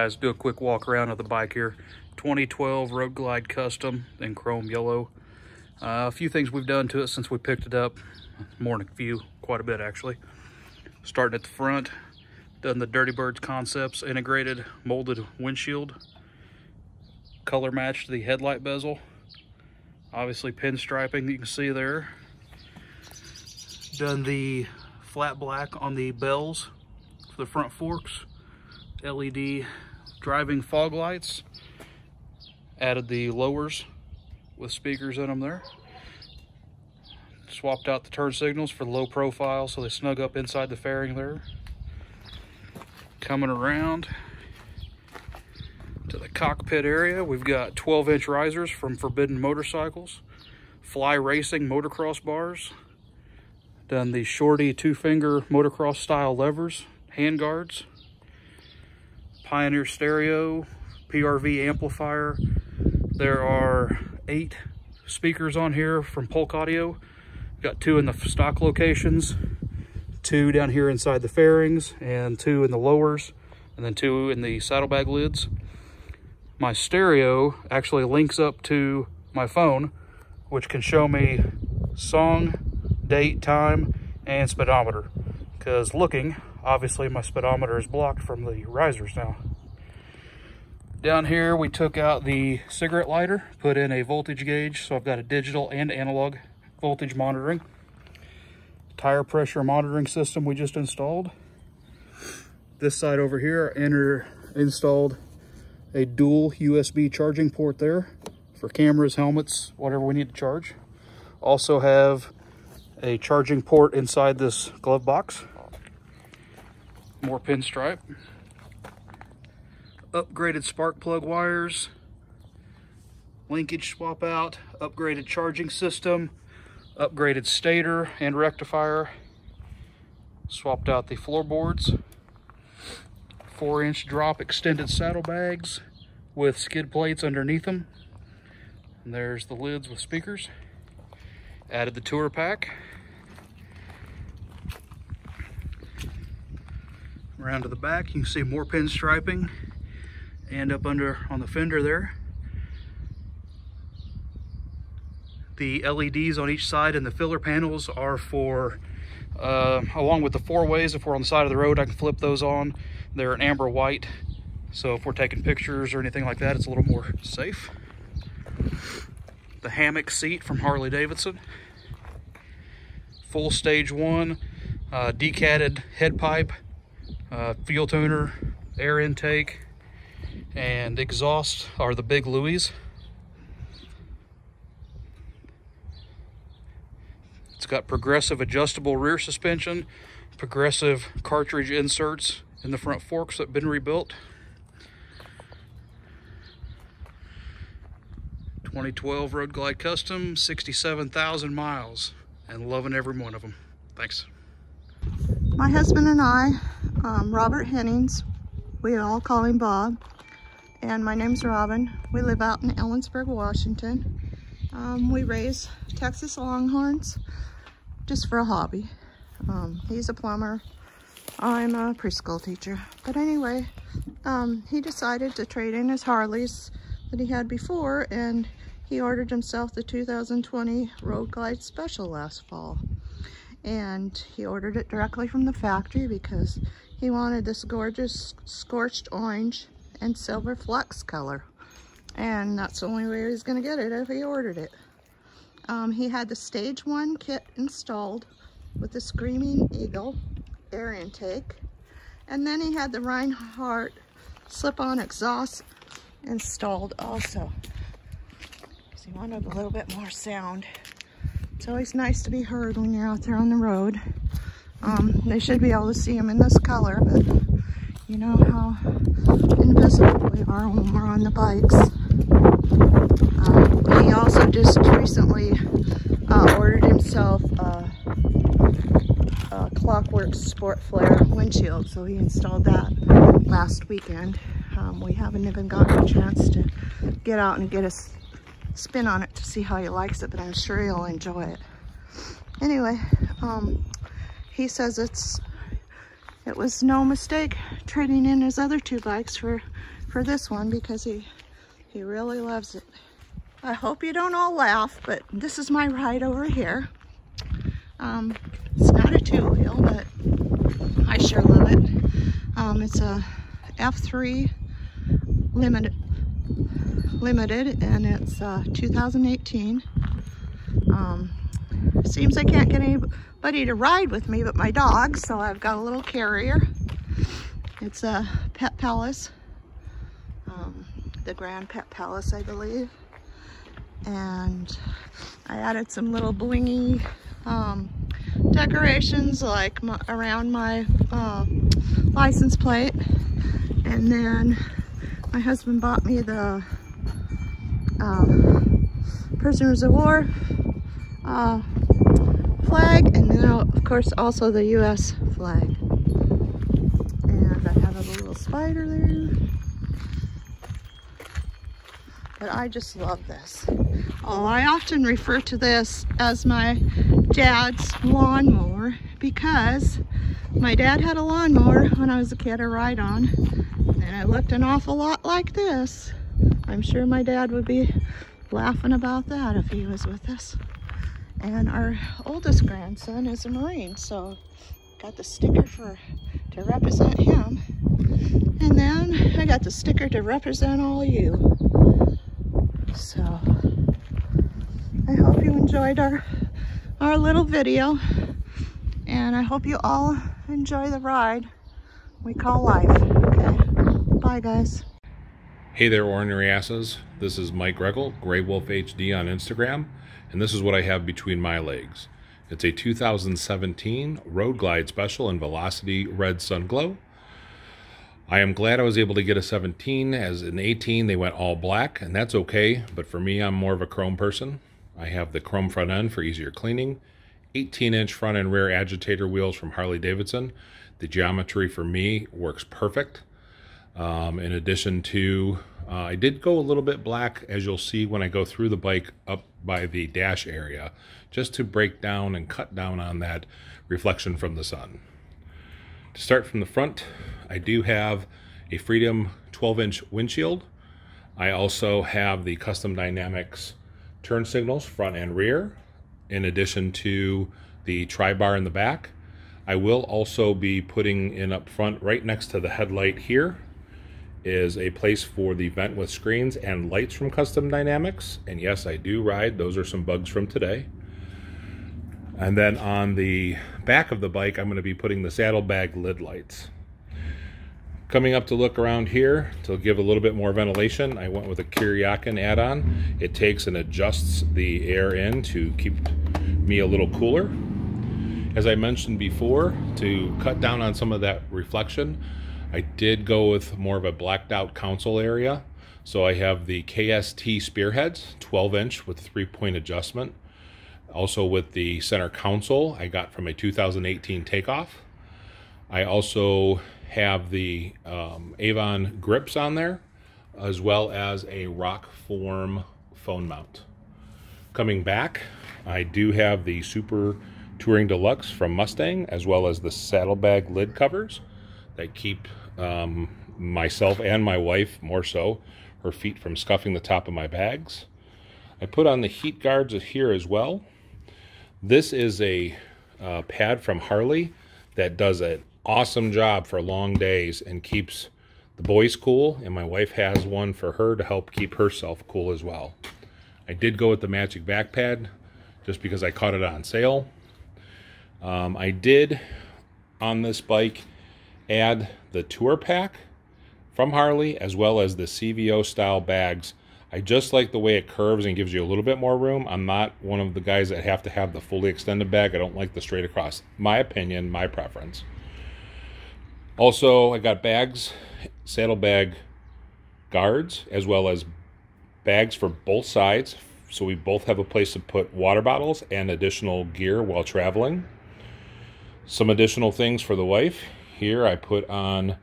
guys, do a quick walk around of the bike here. 2012 Road Glide Custom in chrome yellow. Uh, a few things we've done to it since we picked it up. More than a few, quite a bit actually. Starting at the front, done the Dirty Birds Concepts integrated molded windshield. Color matched the headlight bezel. Obviously pinstriping you can see there. Done the flat black on the bells for the front forks. LED driving fog lights. Added the lowers with speakers in them there. Swapped out the turn signals for low profile so they snug up inside the fairing there. Coming around to the cockpit area, we've got 12 inch risers from Forbidden Motorcycles, Fly Racing motocross bars, done the shorty two finger motocross style levers, hand guards, Pioneer stereo, PRV amplifier. There are eight speakers on here from Polk Audio. Got two in the stock locations, two down here inside the fairings, and two in the lowers, and then two in the saddlebag lids. My stereo actually links up to my phone, which can show me song, date, time, and speedometer. Because looking, obviously my speedometer is blocked from the risers now. Down here, we took out the cigarette lighter, put in a voltage gauge, so I've got a digital and analog voltage monitoring. Tire pressure monitoring system we just installed. This side over here, enter installed a dual USB charging port there for cameras, helmets, whatever we need to charge. Also have a charging port inside this glove box. More pinstripe upgraded spark plug wires, linkage swap out, upgraded charging system, upgraded stator and rectifier, swapped out the floorboards, four inch drop extended saddlebags with skid plates underneath them. And there's the lids with speakers. Added the tour pack. Around to the back, you can see more pinstriping and up under on the fender there. The LEDs on each side and the filler panels are for, uh, along with the four ways, if we're on the side of the road, I can flip those on. They're an amber white, so if we're taking pictures or anything like that, it's a little more safe. The hammock seat from Harley Davidson. Full stage one, uh, decatted head pipe, uh, fuel tuner, air intake, and exhaust are the big Louis. It's got progressive adjustable rear suspension, progressive cartridge inserts in the front forks that have been rebuilt. 2012 Road Glide Custom, 67,000 miles, and loving every one of them. Thanks. My husband and I, um, Robert Hennings, we all call him Bob, and my name's Robin. We live out in Ellensburg, Washington. Um, we raise Texas Longhorns just for a hobby. Um, he's a plumber. I'm a preschool teacher. But anyway, um, he decided to trade in his Harleys that he had before and he ordered himself the 2020 Road Glide Special last fall. And he ordered it directly from the factory because he wanted this gorgeous scorched orange and silver flux color. And that's the only way he's gonna get it if he ordered it. Um, he had the stage one kit installed with the Screaming Eagle air intake. And then he had the Rinehart slip-on exhaust installed also. Because he wanted a little bit more sound. It's always nice to be heard when you're out there on the road. Um, they should be able to see them in this color, but you know how invisible we are when we're on the bikes. Um, he also just recently uh, ordered himself a, a Klock Werks Sport Flare windshield, so he installed that last weekend. Um, we haven't even gotten a chance to get out and get a spin on it to see how he likes it, but I'm sure he'll enjoy it. Anyway, um, he says it's it was no mistake trading in his other two bikes for, for this one because he, he really loves it. I hope you don't all laugh, but this is my ride over here. Um, it's not a two-wheel, but I sure love it. Um, it's a F3 limited, limited and it's uh, 2018. Um, seems I can't get anybody to ride with me but my dog, so I've got a little carrier. It's a Pet Palace, um, the Grand Pet Palace, I believe. And I added some little blingy um, decorations like my, around my uh, license plate. And then my husband bought me the uh, prisoners of war uh, flag and now of course also the US flag. And I have a little spider there. But I just love this. Oh, I often refer to this as my dad's lawnmower because my dad had a lawnmower when I was a kid to ride on and it looked an awful lot like this. I'm sure my dad would be laughing about that if he was with us. And our oldest grandson is a Marine, so got the sticker for to represent him. And then I got the sticker to represent all you. So I hope you enjoyed our our little video and I hope you all enjoy the ride we call life. Okay. Bye guys. Hey there, ornery asses. This is Mike Regel, Gray Wolf HD on Instagram, and this is what I have between my legs. It's a 2017 Road Glide Special in Velocity Red Sunglo. I am glad I was able to get a 17, as an 18 they went all black, and that's okay, but for me, I'm more of a chrome person. I have the chrome front end for easier cleaning, 18 inch front and rear agitator wheels from Harley Davidson. The geometry for me works perfect. Um, in addition to, uh, I did go a little bit black, as you'll see when I go through the bike up by the dash area, just to break down and cut down on that reflection from the sun. To start from the front, I do have a Freedom 12-inch windshield. I also have the Custom Dynamics turn signals front and rear, in addition to the tri-bar in the back. I will also be putting in up front, right next to the headlight here, is a place for the vent with screens and lights from Custom Dynamics. And yes, I do ride. Those are some bugs from today. And then on the back of the bike, I'm going to be putting the saddlebag lid lights. Coming up to look around here to give a little bit more ventilation, I went with a Kuryakyn add-on. It takes and adjusts the air in to keep me a little cooler. As I mentioned before, to cut down on some of that reflection, I did go with more of a blacked out console area. So I have the KST spearheads, 12 inch with three point adjustment. Also with the center console, I got from a 2018 takeoff. I also have the um, Avon grips on there, as well as a Rokform phone mount. Coming back, I do have the Super Touring Deluxe from Mustang, as well as the saddlebag lid covers that keep um, myself and my wife, more so, her feet from scuffing the top of my bags. I put on the heat guards here as well. This is a uh, pad from Harley that does an awesome job for long days and keeps the boys cool, and my wife has one for her to help keep herself cool as well. I did go with the Magic Back Pad just because I caught it on sale. Um, I did on this bike add the tour pack from Harley as well as the CVO style bags. I just like the way it curves and gives you a little bit more room. I'm not one of the guys that have to have the fully extended bag. I don't like the straight across. My opinion, my preference. Also, I got bags, saddlebag guards, as well as bags for both sides. So we both have a place to put water bottles and additional gear while traveling. Some additional things for the wife. Here I put on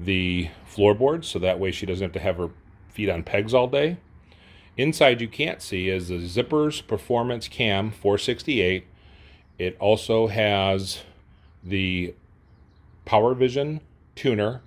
the floorboards so that way she doesn't have to have her feet on pegs all day. Inside you can't see is the Zipper's Performance Cam 468. It also has the Power Vision tuner,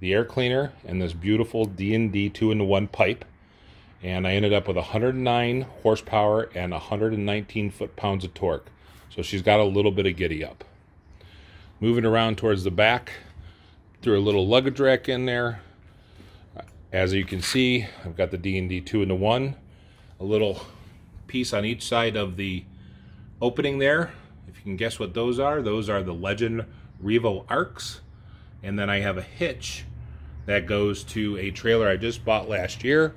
the air cleaner, and this beautiful D&D 2-in-1 pipe. And I ended up with 109 horsepower and 119 foot-pounds of torque. So she's got a little bit of giddy up. Moving around towards the back, threw a little luggage rack in there. As you can see, I've got the D&D 2 and the 1 a little piece on each side of the opening there. If you can guess what those are, those are the Legend Revo Arcs. And then I have a hitch that goes to a trailer I just bought last year,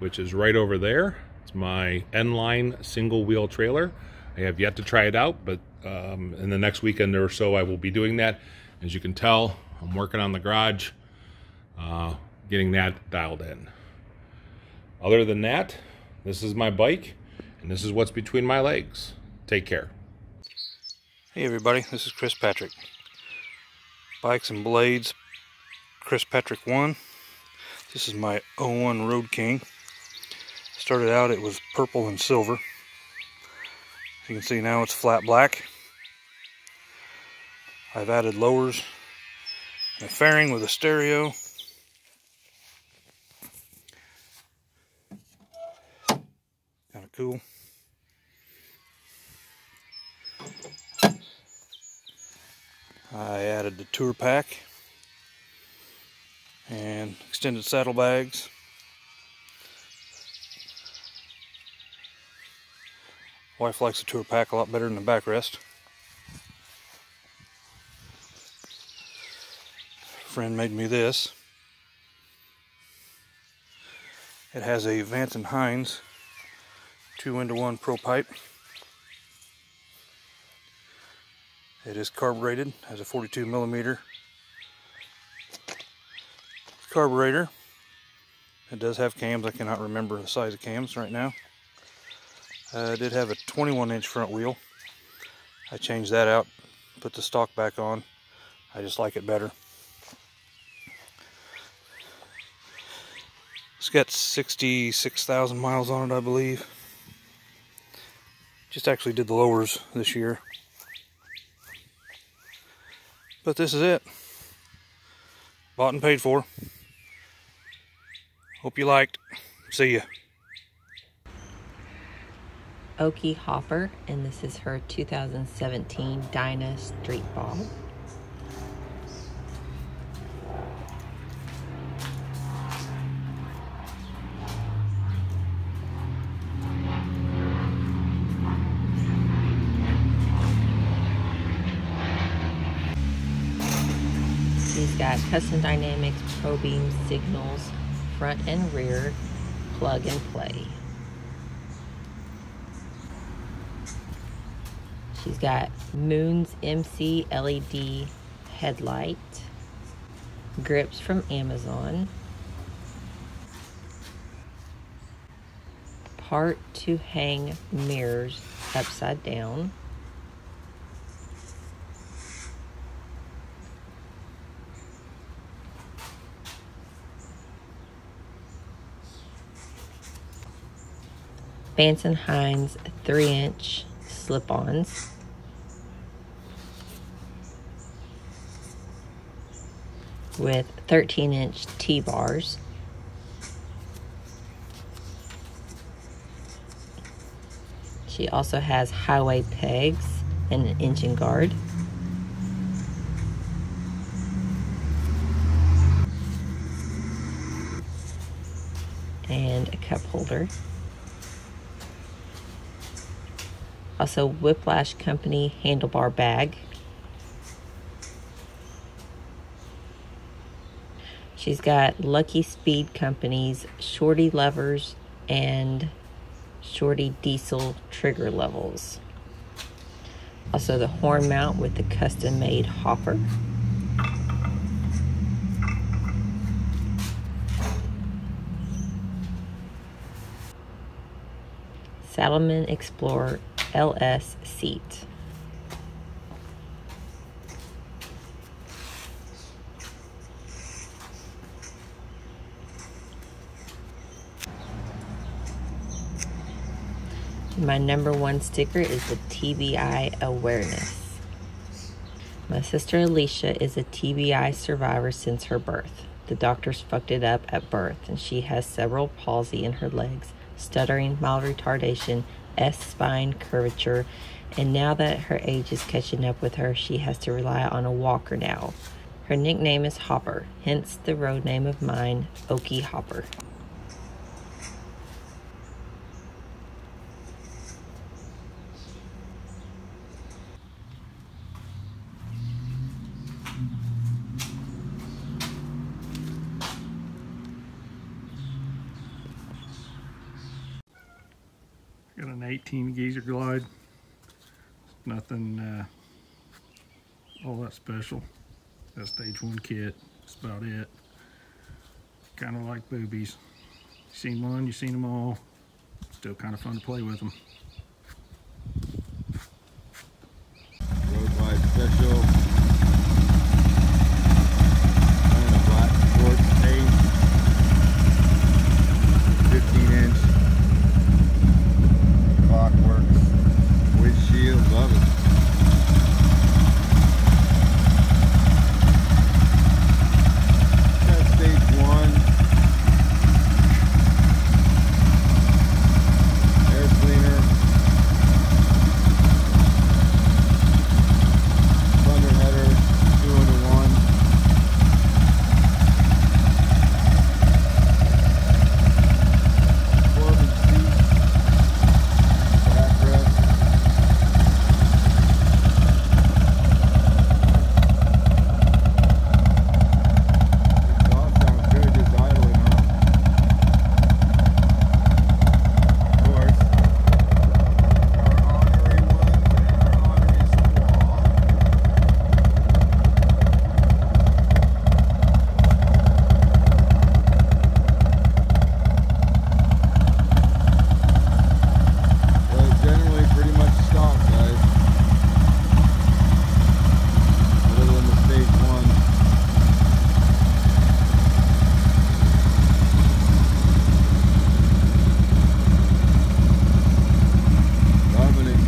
which is right over there. It's my N-Line single wheel trailer. I have yet to try it out, but um, in the next weekend or so I will be doing that. As you can tell, I'm working on the garage, uh, getting that dialed in. Other than that, this is my bike, and this is what's between my legs. Take care. Hey everybody, this is Chris Patrick. Bikes and Blades, Chris Patrick 1. This is my 01 Road King. Started out it was purple and silver. As you can see now it's flat black. I've added lowers and a fairing with a stereo. Kind of cool. I added the tour pack and extended saddlebags. Wife likes the tour pack a lot better than the backrest. Friend made me this. It has a Vance and Hines two into one pro pipe. It is carbureted, has a 42 millimeter carburetor. It does have cams. I cannot remember the size of cams right now. Uh, it did have a 21 inch front wheel. I changed that out, put the stock back on. I just like it better. Got 66,000 miles on it, I believe. Just actually did the lowers this year. But this is it. Bought and paid for. Hope you liked. See ya. Okie Hopper, and this is her 2017 Dyna Street Bob. She's got custom dynamics, ProBEAM signals, front and rear, plug and play. She's got Moon's MC LED headlight, grips from Amazon, part to hang mirrors upside down. Vance Hines 3 inch slip ons. With 13 inch T bars. She also has highway pegs and an engine guard. And a cup holder. Also, Whiplash Company handlebar bag. She's got Lucky Speed Company's Shorty levers and Shorty diesel trigger levels. Also, the horn mount with the custom made hopper. Saddlemen Explorer LS seat. My number one sticker is the TBI awareness. My sister Alicia is a TBI survivor since her birth. The doctors fucked it up at birth, and she has cerebral palsy in her legs, stuttering, mild retardation, S spine curvature, and now that her age is catching up with her, she has to rely on a walker now. Her nickname is Hopper, hence the road name of mine, Okie Hopper. Got an 18 Geezer Glide. Nothing uh, all that special. That stage one kit. That's about it. Kind of like boobies. Seen one, you seen them all. Still kind of fun to play with them. Road wide special. Running a black sports eight. 15 inch. Klock Werks. Windshield, love it. Got stage one. Air cleaner. Thunder header, two into one. Corbin seat, backrest. Exhaust sounds good, just idling on. Of course, our honorary ones and our honorary squad. Well, generally pretty much stock, guys. Other than the stage one. Loving it.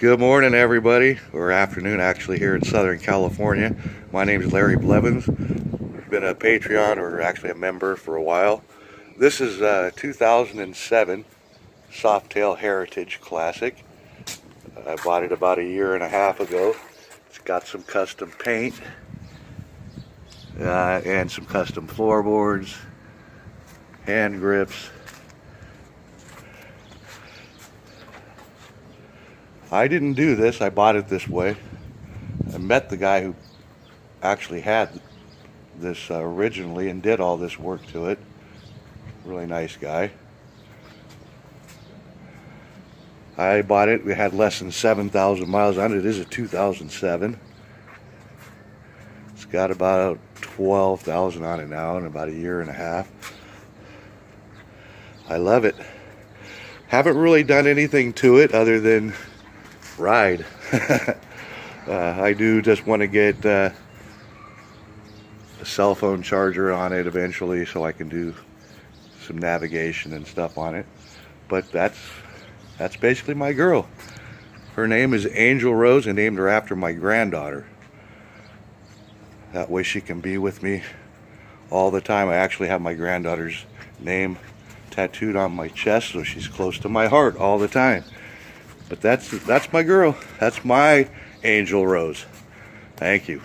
Good morning, everybody, or afternoon, actually, here in Southern California. My name is Larry Blevins. I've been a Patreon, or actually a member, for a while. This is a 2007 Softail Heritage Classic. I bought it about a year and a half ago. It's got some custom paint uh, and some custom floorboards, hand grips. I didn't do this. I bought it this way. I met the guy who actually had this uh, originally and did all this work to it. Really nice guy. I bought it. We had less than 7,000 miles on it. It is a 2007. It's got about 12,000 on it now in about a year and a half. I love it. Haven't really done anything to it other than ride. uh, I do just want to get uh, a cell phone charger on it eventually so I can do some navigation and stuff on it. But that's that's basically my girl. Her name is Angel Rose. And named her after my granddaughter. That way she can be with me all the time. I actually have my granddaughter's name tattooed on my chest so she's close to my heart all the time. But that's that's my girl. That's my Angel Rose. Thank you.